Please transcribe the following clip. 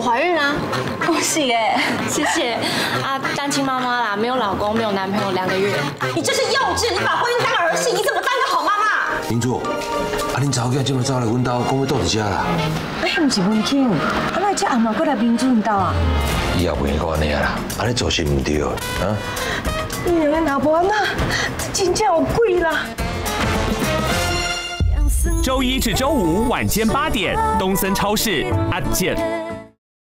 我怀孕啦，恭喜哎！谢谢。啊，单亲妈妈啦，没有老公，没有男朋友，两个月。你这是幼稚，你把婚姻当儿戏，你怎么当个好妈妈？明珠，啊恁早架这么早来阮家，讲要到你家啦。哎，不是文庆，啊，那这阿妈过来民主你家啊？以后不会搞安尼啊啦，阿做事唔对啊。你两个老婆阿奶，真正有鬼啦！周一至周五晚间八点，东森超市阿健。